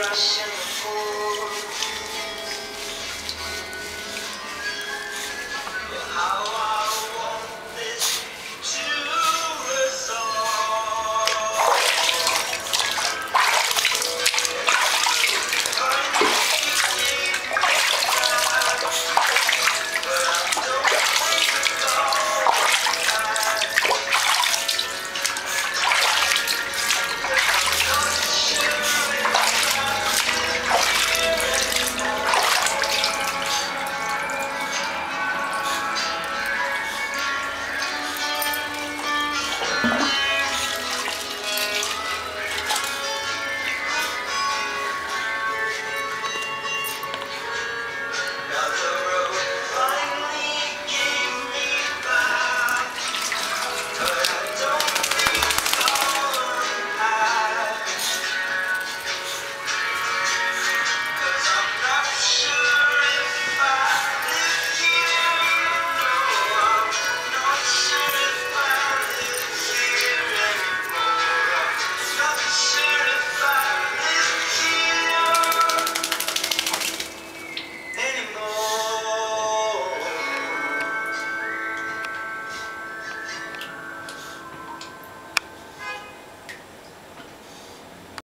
rush and the pull.